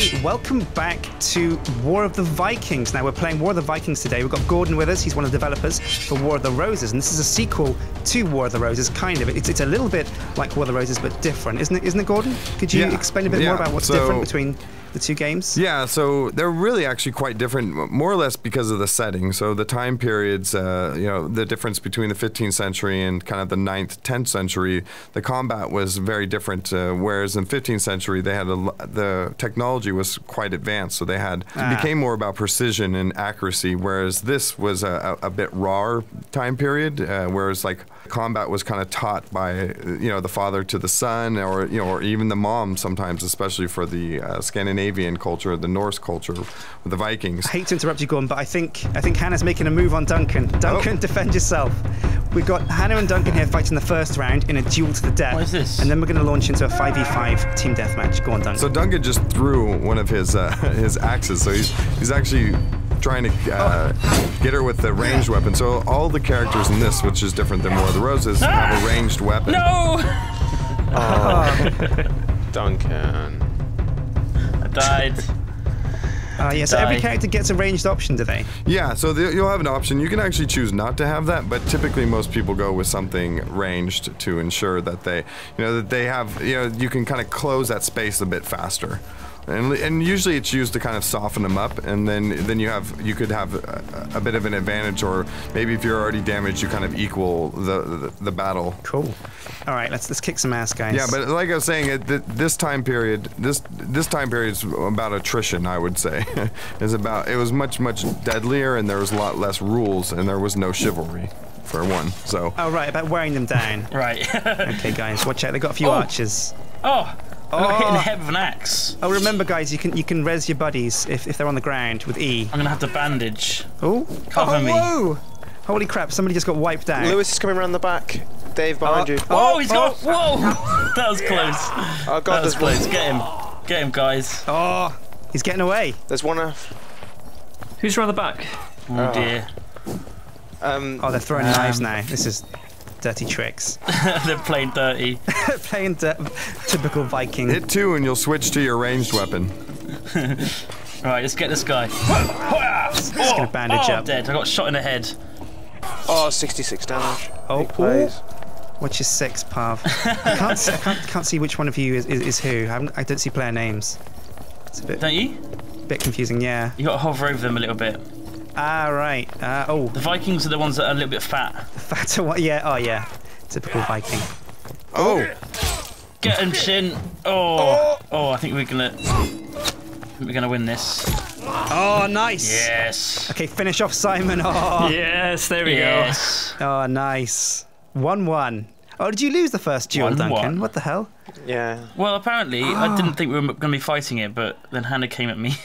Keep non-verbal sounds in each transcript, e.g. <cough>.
Hey, welcome back to War of the Vikings. Now we're playing War of the Vikings today. We've got Gordon with us. He's one of the developers for War of the Roses, and this is a sequel to War of the Roses. Kind of. It's, it's a little bit like War of the Roses, but different, isn't it? Isn't it, Gordon? Could you Yeah. explain a bit Yeah, more about what's so- different between the two games? Yeah, so they're really actually quite different, more or less because of the setting. So the time periods, uh, you know, the difference between the 15th century and kind of the 9th, 10th century, the combat was very different. Uh, whereas in 15th century, they had a, the technology was quite advanced, so they had Ah. it became more about precision and accuracy. Whereas this was a, a, a bit rawer time period, uh, whereas like combat was kind of taught by you know the father to the son, or you know, or even the mom sometimes, especially for the uh, Scandinavian culture, the Norse culture, with the Vikings. I hate to interrupt you, Gordon, but I think I think Hannah's making a move on Duncan. Duncan, Oh. defend yourself. We've got Hannah and Duncan here fighting the first round in a duel to the death. What is this? And then we're going to launch into a 5v5 team deathmatch. Go on, Duncan. So Duncan just threw one of his uh, <laughs> his axes, so he's he's actually trying to uh, get her with the ranged weapon. So all the characters in this, which is different than War of the Roses, have a ranged weapon. No! <laughs> Duncan. I died. Uh, yeah, so every character gets a ranged option, do they? Yeah, so the, you'll have an option. You can actually choose not to have that, but typically most people go with something ranged to ensure that they, you know, that they have, you know, you can kind of close that space a bit faster. And, and usually it's used to kind of soften them up, and then then you have you could have a, a bit of an advantage, or maybe if you're already damaged, you kind of equal the the, the battle. Cool. All right, let's let's kick some ass, guys. Yeah, but like I was saying, it, th- this time period, this this time period is about attrition. I would say, <laughs> is about it was much much deadlier, and there was a lot less rules, and there was no chivalry, for one. So Oh right, about wearing them down. <laughs> Right. Okay, guys, watch out. They got a few Oh. archers. oh, I got hit in Oh. the head with an axe. Oh, remember, guys, you can you can res your buddies if, if they're on the ground with E. I'm gonna have to bandage. Oh, Cover oh, me. Whoa! Holy crap! Somebody just got wiped out. Lewis is coming around the back. Dave behind Oh, you. Oh, he's got. Whoa! <laughs> that was close. Oh god, That was there's one. close. Get him. Get him, guys. Oh, he's getting away. There's one. Uh, Who's around the back? Oh dear. um, Oh, they're throwing Um, knives now. This is dirty tricks. <laughs> They're playing dirty. <laughs> Playing di- typical Viking. hit two, and you'll switch to your ranged weapon. <laughs> Right, let's get this guy. Just gonna oh, bandage oh, up. I'm dead. I got shot in the head. oh, 66 damage. Oh, Plays. Which is six, Parv? I can't, see, I can't, can't see which one of you is, is, is who. I, haven't, I don't see player names. It's a bit, Don't you? bit confusing, yeah. You got to hover over them a little bit. Ah, right. Uh, oh, The Vikings are the ones that are a little bit fat. fatter one. Yeah, oh, yeah. Typical Viking. Oh, Get him, Sjin. Oh, oh, I think we're gonna. Think we're gonna win this. Oh, nice. Yes. Okay, finish off Simon. <laughs> Oh, Yes, there we Yes. oh nice. 1 1. Oh, did you lose the first duel, 1-1. Duncan? What the hell? Yeah. Well, apparently, I <gasps> didn't think we were going to be fighting it, but then Hannah came at me. <laughs>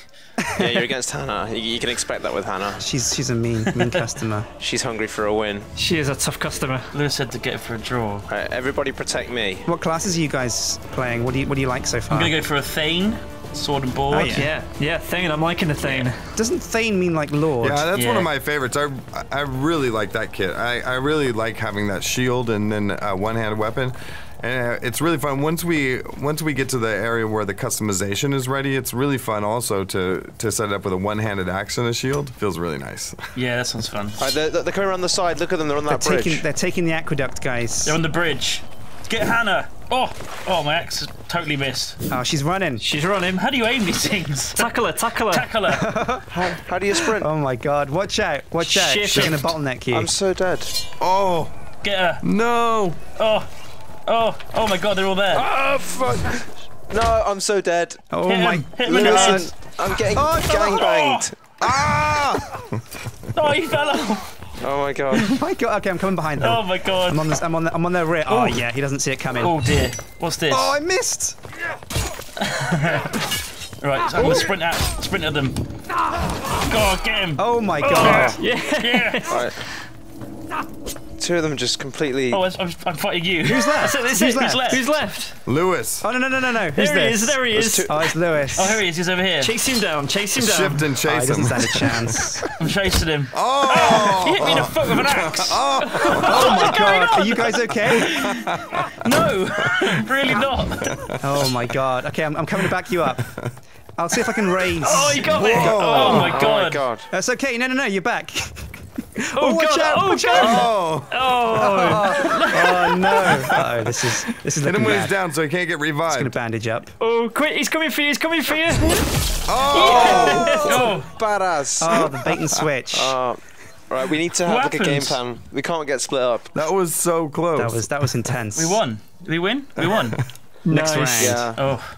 Yeah, you're against Hannah. You, you can expect that with Hannah. She's she's a mean mean customer. <laughs> She's hungry for a win. She is a tough customer. Lewis said to get it for a draw. Right, everybody protect me. What classes are you guys playing? What do you what do you like so far? I'm going to go for a Thane, sword and board. Oh, yeah. Yeah, yeah, Thane. I'm liking the Thane. Doesn't Thane mean like Lord? yeah, that's one of my favorites. I I really like that kit. I, I really like having that shield and then a one-handed weapon. And uh, it's really fun once we once we get to the area where the customization is ready. It's really fun also to to set it up with a one-handed axe and a shield. Feels really nice. <laughs> Yeah, that sounds fun. Right, they're, they're coming around the side. Look at them. They're on they're that bridge. taking they're taking the aqueduct, guys. They're on the bridge. Get Hannah. Oh, oh, my axe totally missed. Oh, she's running. She's running. How do you aim these things? <laughs> Tackle her, tackle her. Tackle her. <laughs> How, how do you sprint? Oh my God! Watch out! Watch out! Shift. She's gonna bottleneck you. I'm so dead. Oh Get her. no! Oh, oh, oh my God, they're all there. Oh fuck! No, I'm so dead. oh Hit my! him. Hit him in the Lewis, head. I'm getting Oh, gang banged. Ah! <laughs> Oh, he fell off. Oh my god. oh <laughs> my God! Okay, I'm coming behind them. Oh my God. I'm on this. I'm on. The, I'm on their rear. Oh yeah, he doesn't see it coming. Oh dear. What's this? Oh, I missed. <laughs> Right, so I'm gonna sprint out, sprint at them. Go, get him. Oh my oh. God! <laughs> Yeah. Right. Two of them just completely. Oh, I'm, I'm fighting you. Who's <laughs> left? That's it, that's Who's left? left? Who's left? Lewis, Oh no no no no no! Who's There he this? is, there he is. two- Oh, it's Lewis. Oh, here he is. He's over here. Chase him down, chase him down. shift and Oh, he doesn't him. stand a chance. <laughs> I'm chasing him. Oh! <laughs> He hit me in the foot with an oh. axe. oh, oh my God! Are you guys okay? No, really not. Oh my God! Okay, I'm, I'm coming to back you up. I'll see if I can raise. Oh, you got me! Oh Oh my oh my god. god. That's okay. No, no, no. You're back. Oh, watch God! out, oh, watch God! Oh, Oh, <laughs> oh no. Uh oh. This is this is hit looking him when bad. he's down so he can't get Gonna bandage up. oh, quick! He's coming for you! He's coming for you! <laughs> Oh, Oh, Badass. Oh, the bait and switch. Uh, <laughs> right, we need to have What like a game happens? plan. We can't get split up. that was so close. that was that was intense. we won. We win? We won. Next Nice. round. Yeah. Oh,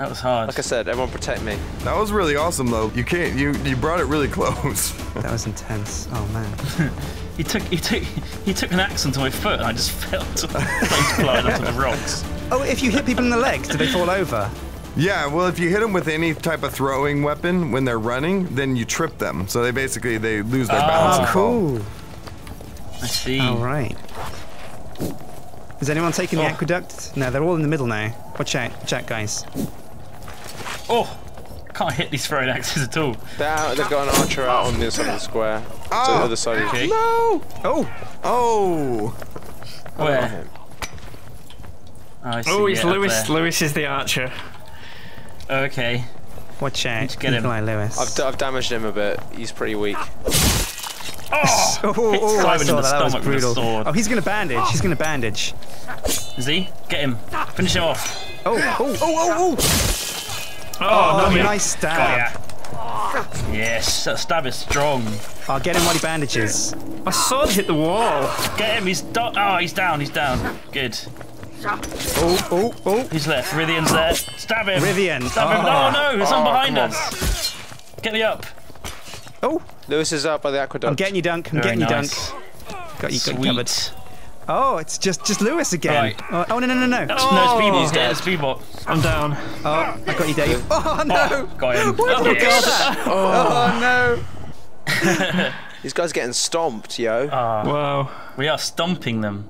that was hard. Like I said, everyone protect me. That was really awesome though. You can't. You you brought it really close. That was intense. Oh man. <laughs> He took he took he took an axe onto my foot and I just <laughs> fell to face flying onto the rocks. Oh, if you hit people in the legs, do they fall over? Yeah, well, if you hit them with any type of throwing weapon when they're running, then you trip them. So they basically they lose their balance Oh, and fall. cool. I see. All right. Is anyone taking the Oh. aqueduct? No, they're all in the middle now. Watch out, watch out, guys. Oh, can't hit these throwing axes at all. They're out, they've got an archer out on the other side of the square. To the Oh. other side of Okay. No! Oh, Oh! Where? Oh, I see Oh, it's it up Lewis. there. Lewis is the archer. Okay. watch out. Let's get him. Nikolai Lewis. I've, d- I've damaged him a bit. He's pretty weak. Oh, <laughs> oh, oh, oh, oh I climbing in saw the that. That was stomach with a brutal. sword. Oh, he's gonna bandage. He's gonna bandage. is he? Get him. Finish him off. Oh, oh, oh, oh, oh. Oh, Oh, no, oh, nice stab. Yes, that stab is strong. I'll get him while he bandages. My sword hit the wall. Get him. He's do- oh, he's down. He's down. Good. Oh, oh, oh. He's left? Rythian's there. Stab him. Rythian. Stab him. Oh. Oh no, there's someone Oh, behind come on. us. Get me up. Oh, Lewis is up by the aqueduct. I'm getting you, Dunk. I'm Very getting you, nice. Dunk. Got you, got you covered. Sweet. Oh, it's just just Lewis again. Right. Oh, oh, no, no, no, no. No, Oh. it's Bebop's dead. It's Bebop. I'm down. Oh, I got you, Dave. <laughs> Oh, oh no. Oh, got him. Oh, yes. Oh, oh no. <laughs> These guys getting stomped, yo. Ah. Wow. We are stomping them.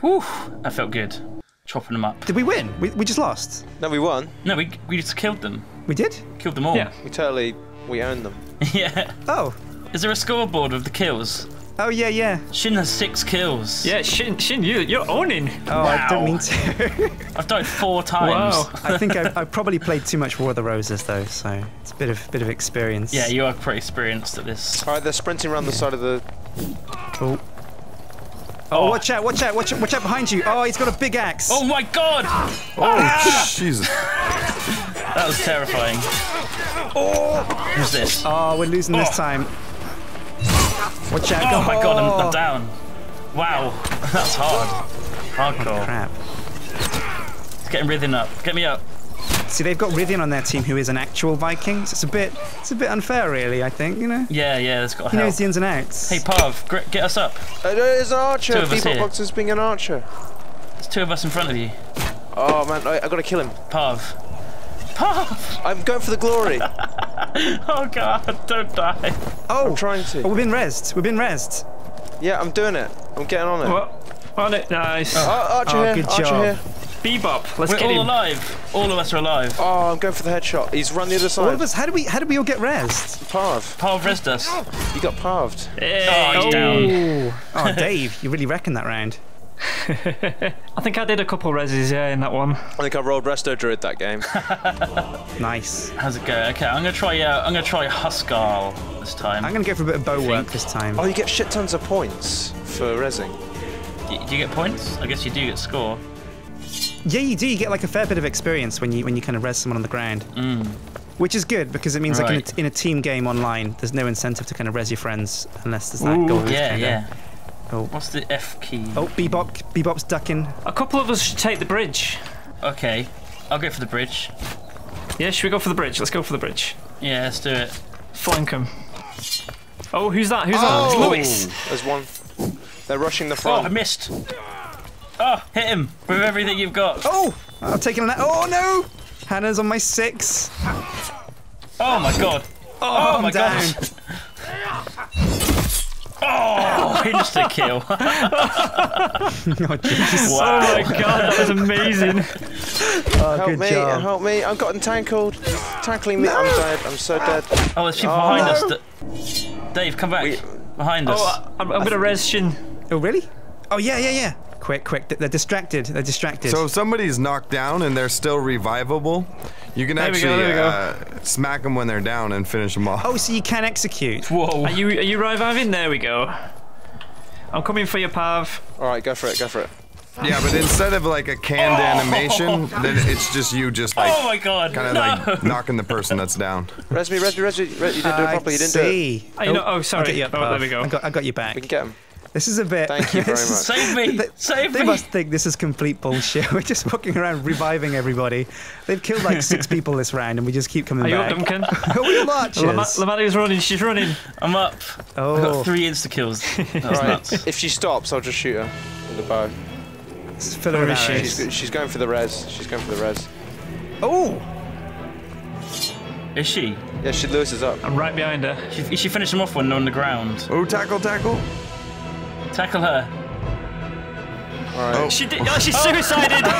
Whew, that felt good. Chopping them up. Did we win? We, we just lost. no, we won. No, we, we just killed them. We did? Killed them all. Yeah. We totally, we owned them. <laughs> yeah. Oh. Is there a scoreboard of the kills? Oh yeah, yeah. Sjin has six kills. Yeah, Sjin, Sjin, you, you're owning. Oh, I don't Wow. mean to. <laughs> I've died four times. Wow. I think I, <laughs> I probably played too much War of the Roses though, so it's a bit of bit of experience. Yeah, you are pretty experienced at this. All right, they're sprinting around the side of the. Oh. Oh, watch out! Watch out! Watch out! Watch out behind you! Oh, he's got a big axe. Oh my god! Oh, ah! Jesus. That was terrifying. Oh! Who's this? Oh, we're losing this Oh. time. Watch out! Oh my god, I'm, I'm Oh, down. Wow, that's hard. Hardcore. Oh, Crap. Getting Rythian up. Get me up. See, they've got Rythian on their team, who is an actual Viking. So it's a bit, it's a bit unfair, really. I think you know. Yeah, yeah, that's got to He knows the ins and outs. Hey, Parv, get us up. Uh, there's an archer. Two of us Bebop here. Box is being an archer. There's two of us in front of you. Oh man, I, I gotta kill him. Parv. Parv! I'm going for the glory. <laughs> <laughs> Oh god, don't die. oh, I'm trying to. Oh, we've been rezzed. We've been rezzed. Yeah, I'm doing it. I'm getting on it. What? On it, nice. Oh, archer Oh, here. good archer job. here. Bebop, let's We're get all him. alive. All of us are alive. Oh, I'm going for the headshot. He's run the other All side. of us. How do we? How did we all get rezzed? Parv. Pav resed us. You got parved. Hey. Oh, he's oh. down. Oh, oh, Dave, you really reckon that round? <laughs> I think I did a couple reses, yeah, in that one. I think I rolled Resto Druid that game. <laughs> Nice. How's it going? Okay, I'm gonna try. Uh, I'm gonna try Huskar this time. I'm gonna go for a bit of bow work this time. Oh, you get shit tons of points for rezzing. Do, do you get points? I guess you do get score. Yeah, you do. You get like a fair bit of experience when you when you kind of res someone on the ground. Which is good because it means like in a, in a team game online, there's no incentive to kind of res your friends unless there's that goal. Yeah, kinda- yeah. Oh. What's the F key? Oh, Bebop, Bebop's ducking. A couple of us should take the bridge. Okay, I'll go for the bridge. Yeah, should we go for the bridge? Let's go for the bridge. Yeah, let's do it. Flank him. Oh, who's that? Who's that? It's Oh. Lewis. There's one. They're rushing the front. Oh, I front. missed. Oh, hit him with everything you've got. Oh, I'm taking an. Oh no, Hannah's on my six. Oh my god. Oh, Oh my down. god. <laughs> Oh, insta kill. <laughs> oh, Jesus. Oh my god, that was amazing. <laughs> Oh, help good me, job. help me. I've gotten tangled. Tackling me. I'm dead. I'm so dead. Oh, there's people behind us. Oh, Dave, come back. We- Behind oh, us. Oh, I'm, I'm gonna res Sjin. Oh, really? Oh, yeah, yeah, yeah. Quick, quick. They're distracted. They're distracted. So if somebody's knocked down and they're still revivable, you can There actually go, there we go. Uh, smack them when they're down and finish them off. oh, so you can execute. Whoa. Are you are you reviving? There we go. I'm coming for you, Parv. All right, go for it. Go for it. Yeah, but instead of like a canned animation, then it's just you just like oh my god. kind of no. like knocking the person that's down. Res me, res me, res me. You didn't do it properly. You didn't do it. see. Oh, you know- oh, sorry. I'll get you up, Oh, there we go. I got, I got you back. We can get him. This is a bit. Thank you <laughs> very much. Save me. They, Save they me. They must think this is complete bullshit. <laughs> We're just walking around reviving everybody. They've killed like six <laughs> people this round, and we just keep coming Are you back. up, Duncan? Are we marchers? Lama- Lamadi's running. She's running. I'm up. I oh, got three insta kills. That Right. If she stops, I'll just shoot her with the bow. fill her is she? She's, she's going for the res. She's going for the res. Oh, Is she? Yeah, she Lewis is up. I'm right behind her. She, is she finish them off when they're on the ground? Oh, tackle, tackle. Tackle her. All right. Oh. She did. Oh, she's suicided. <laughs>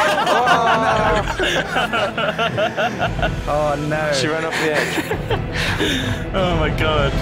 Oh, <laughs> oh no. She ran off the edge. Oh my god.